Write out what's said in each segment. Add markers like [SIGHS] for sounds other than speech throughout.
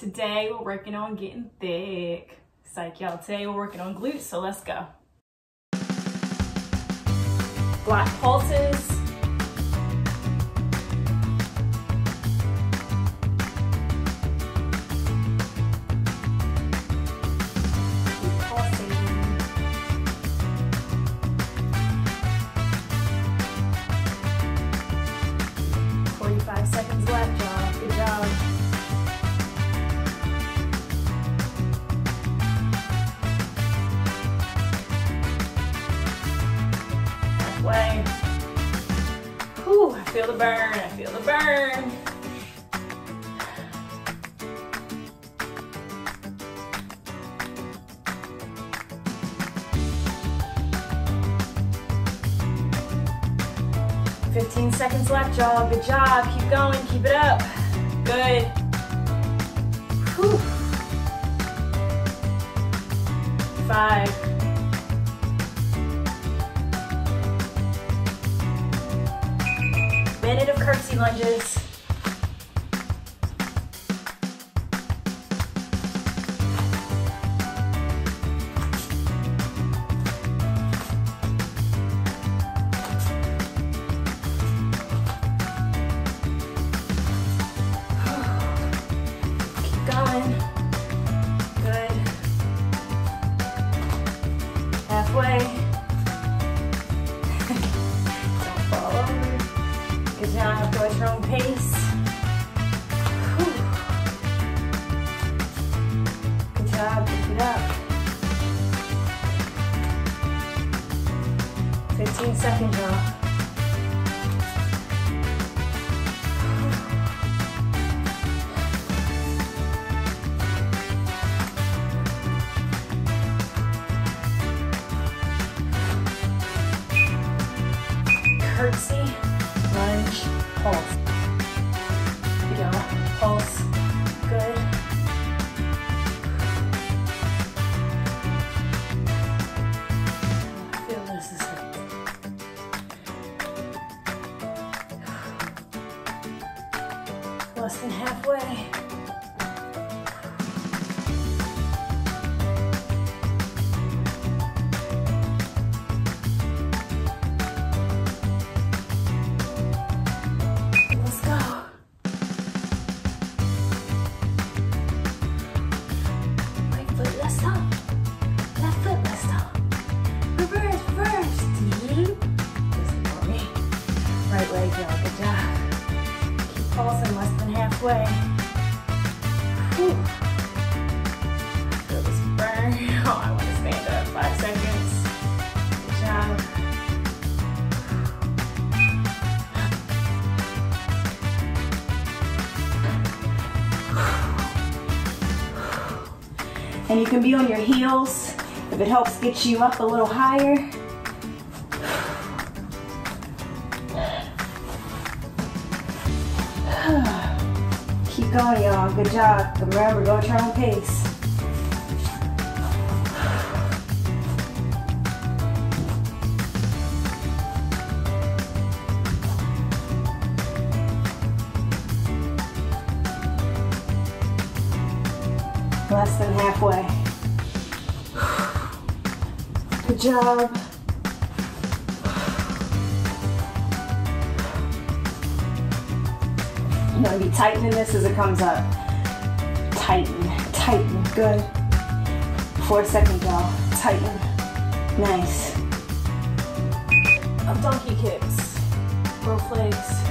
Today we're working on getting thick. Psych y'all, today we're working on glutes, so let's go. Black pulses. Feel the burn, I feel the burn. Fifteen seconds left, y'all. Good job. Keep going, keep it up. Curtsy lunges. Keep going. Good. Halfway. Your own pace. Whew. Good job. Keep it up. 15 seconds, y'all. curtsy, pulse. Good job. Pulse. Good. Feel this is less than halfway. Right leg, y'all. Good job. Keep pulsing less than halfway. Whew. Feel this burn. [LAUGHS] Oh, I want to stand up. Five seconds. Good job. And you can be on your heels if it helps get you up a little higher. Keep going, y'all. Good job. Remember, go at your own pace. Less than halfway. [SIGHS] Good job. Want to be tightening this as it comes up. Tighten, tighten, good. Four seconds, y'all. Tighten. Nice. Up donkey kicks. Both legs.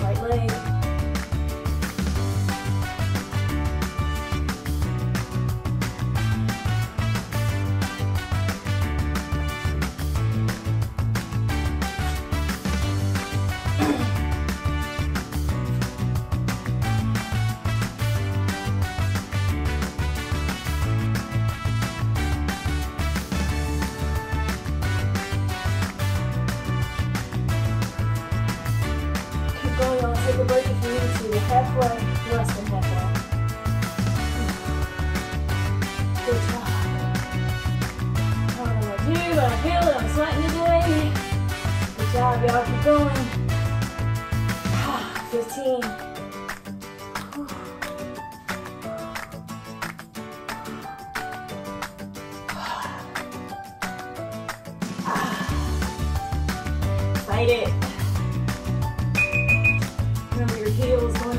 Right leg. that's what than the weather. Good job. I don't know what to do, but I feel it. I'm sweating today. Good job, y'all. Keep going. [SIGHS] 15. [SIGHS] [SIGHS] Fight it.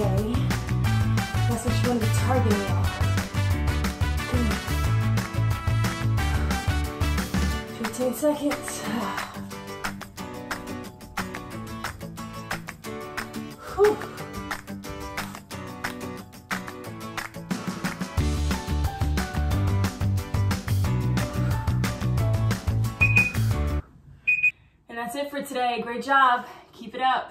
Yay. That's what you want to be targeting, y'all. 15 seconds. And that's it for today. Great job. Keep it up.